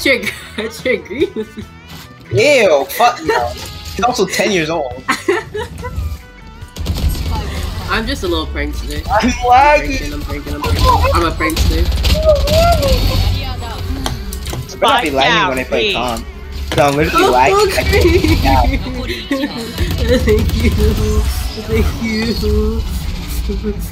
should, I should agree with you. Ew, fuck no. He's also 10 years old. I'm just a little prankster. I'm lagging. I'm pranking, I'm pranking, I'm pranking. I'm a prankster. It's better be lagging when I play Tom. So I'm literally Oh, lagging. okay. Thank you. Thank you.